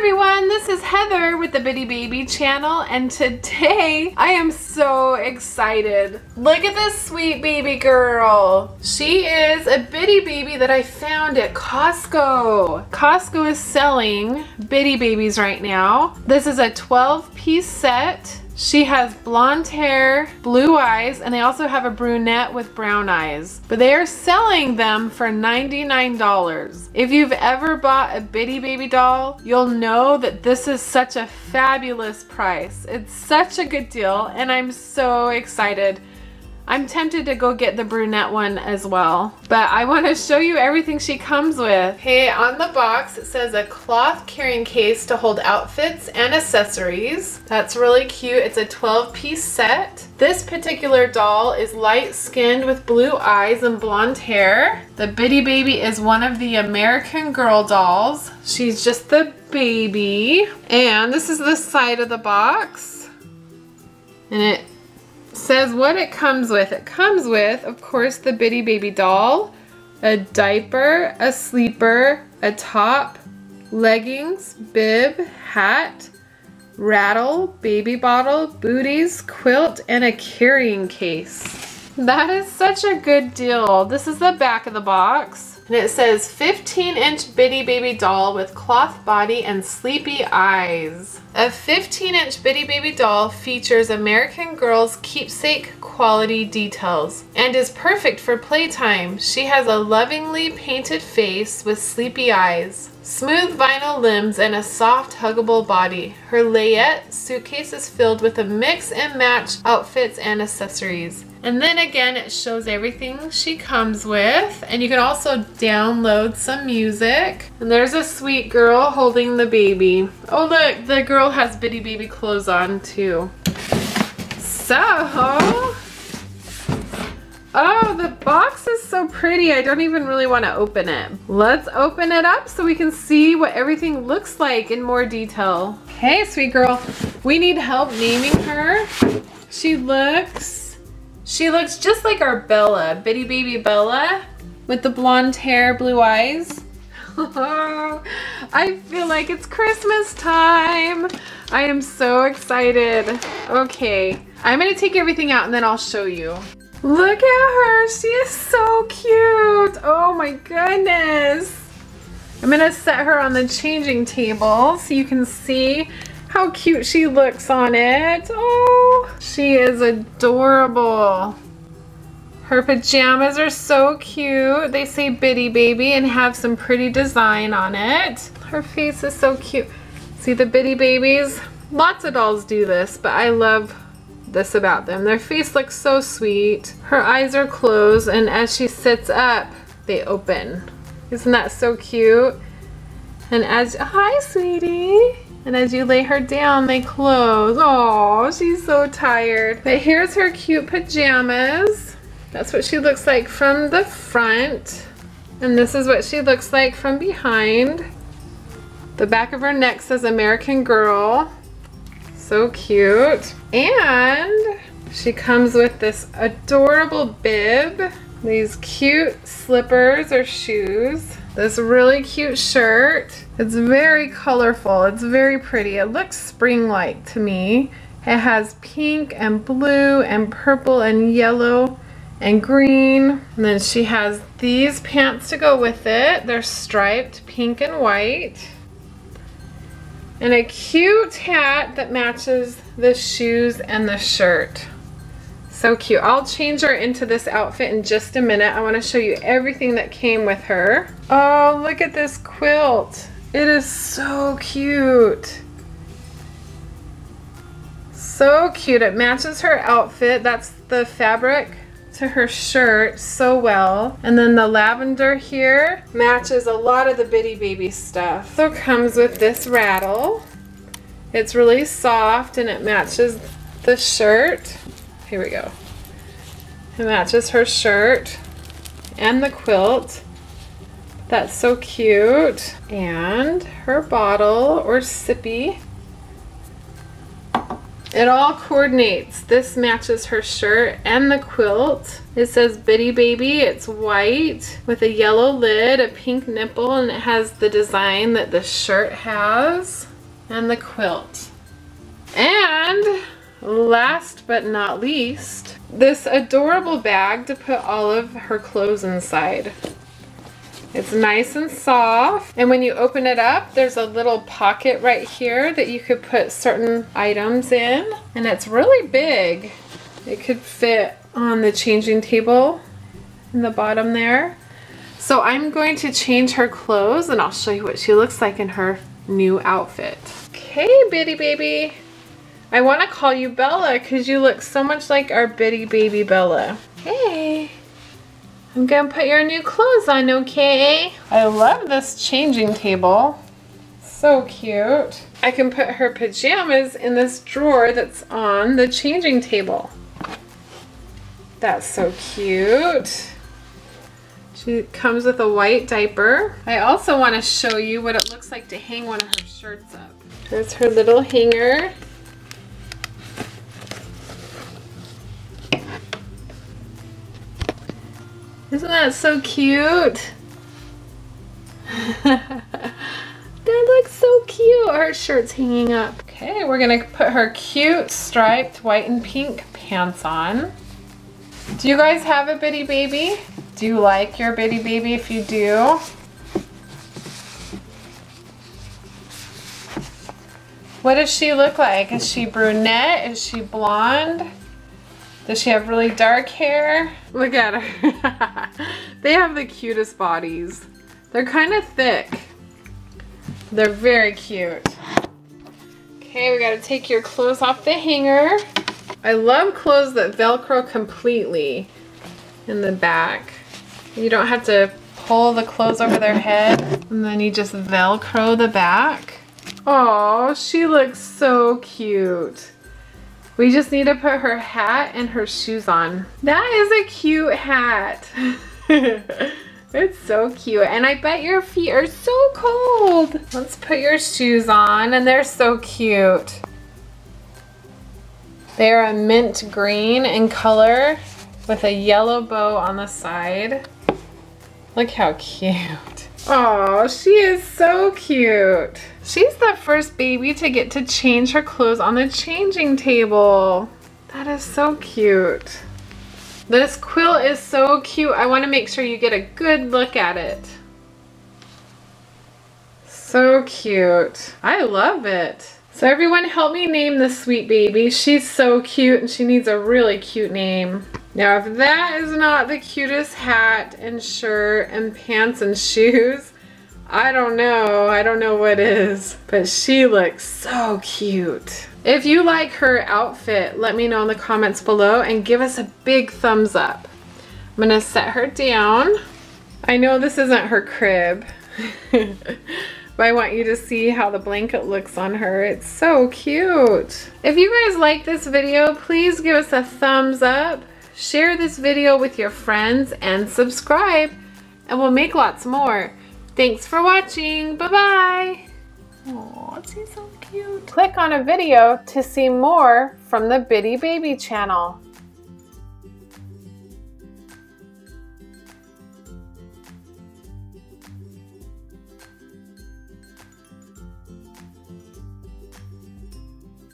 everyone, this is Heather with the Bitty Baby channel and today I am so excited. Look at this sweet baby girl. She is a Bitty Baby that I found at Costco. Costco is selling Bitty Babies right now. This is a 12 piece set she has blonde hair, blue eyes, and they also have a brunette with brown eyes. But they are selling them for $99. If you've ever bought a Bitty Baby doll, you'll know that this is such a fabulous price. It's such a good deal, and I'm so excited I'm tempted to go get the brunette one as well. But I want to show you everything she comes with. Hey, on the box it says a cloth carrying case to hold outfits and accessories. That's really cute. It's a 12 piece set. This particular doll is light skinned with blue eyes and blonde hair. The Bitty Baby is one of the American Girl dolls. She's just the baby. And this is the side of the box. And it says what it comes with. It comes with, of course, the Bitty Baby doll, a diaper, a sleeper, a top, leggings, bib, hat, rattle, baby bottle, booties, quilt, and a carrying case. That is such a good deal. This is the back of the box. And it says 15 inch bitty baby doll with cloth body and sleepy eyes. A 15 inch bitty baby doll features American Girl's keepsake quality details and is perfect for playtime. She has a lovingly painted face with sleepy eyes, smooth vinyl limbs, and a soft huggable body. Her layette suitcase is filled with a mix and match outfits and accessories. And then again, it shows everything she comes with. And you can also download some music. And there's a sweet girl holding the baby. Oh look, the girl has bitty baby clothes on too. So, oh, the box is so pretty. I don't even really want to open it. Let's open it up so we can see what everything looks like in more detail. Hey, sweet girl. We need help naming her. She looks she looks just like our Bella, Bitty Baby Bella, with the blonde hair, blue eyes. I feel like it's Christmas time. I am so excited. Okay, I'm gonna take everything out and then I'll show you. Look at her, she is so cute. Oh my goodness. I'm gonna set her on the changing table so you can see how cute she looks on it. Oh, she is adorable. Her pajamas are so cute. They say Bitty Baby and have some pretty design on it. Her face is so cute. See the Bitty Babies? Lots of dolls do this, but I love this about them. Their face looks so sweet. Her eyes are closed, and as she sits up, they open. Isn't that so cute? And as, hi sweetie. And as you lay her down, they close. Oh, she's so tired. But here's her cute pajamas. That's what she looks like from the front. And this is what she looks like from behind. The back of her neck says American Girl. So cute. And she comes with this adorable bib, these cute slippers or shoes, this really cute shirt. It's very colorful. It's very pretty. It looks spring-like to me. It has pink and blue and purple and yellow and green. And then she has these pants to go with it. They're striped pink and white. And a cute hat that matches the shoes and the shirt. So cute. I'll change her into this outfit in just a minute. I want to show you everything that came with her. Oh, look at this quilt. It is so cute. So cute. It matches her outfit. That's the fabric to her shirt so well. And then the lavender here matches a lot of the Bitty Baby stuff. So comes with this rattle. It's really soft and it matches the shirt. Here we go. It matches her shirt and the quilt. That's so cute. And her bottle or sippy. It all coordinates. This matches her shirt and the quilt. It says Bitty Baby. It's white with a yellow lid, a pink nipple, and it has the design that the shirt has and the quilt. And last but not least, this adorable bag to put all of her clothes inside. It's nice and soft. And when you open it up, there's a little pocket right here that you could put certain items in. And it's really big. It could fit on the changing table in the bottom there. So I'm going to change her clothes and I'll show you what she looks like in her new outfit. Okay, Bitty Baby. I want to call you Bella because you look so much like our Bitty Baby Bella. Hey. I'm gonna put your new clothes on, okay? I love this changing table. So cute. I can put her pajamas in this drawer that's on the changing table. That's so cute. She comes with a white diaper. I also want to show you what it looks like to hang one of her shirts up. There's her little hanger. Isn't that so cute? that looks so cute. Her shirt's hanging up. Okay, we're gonna put her cute striped white and pink pants on. Do you guys have a bitty baby? Do you like your bitty baby if you do? What does she look like? Is she brunette? Is she blonde? Does she have really dark hair? Look at her. they have the cutest bodies. They're kind of thick. They're very cute. Okay, we gotta take your clothes off the hanger. I love clothes that Velcro completely in the back. You don't have to pull the clothes over their head and then you just Velcro the back. Oh, she looks so cute. We just need to put her hat and her shoes on. That is a cute hat. it's so cute. And I bet your feet are so cold. Let's put your shoes on and they're so cute. They're a mint green in color with a yellow bow on the side. Look how cute. Oh, she is so cute. She's the first baby to get to change her clothes on the changing table. That is so cute. This quilt is so cute. I want to make sure you get a good look at it. So cute. I love it. So everyone help me name this sweet baby. She's so cute and she needs a really cute name. Now if that is not the cutest hat and shirt and pants and shoes, I don't know. I don't know what is. But she looks so cute. If you like her outfit, let me know in the comments below and give us a big thumbs up. I'm gonna set her down. I know this isn't her crib. but I want you to see how the blanket looks on her. It's so cute. If you guys like this video, please give us a thumbs up, share this video with your friends, and subscribe, and we'll make lots more. Thanks for watching. Bye-bye. Oh, she's so cute. Click on a video to see more from the Bitty Baby channel.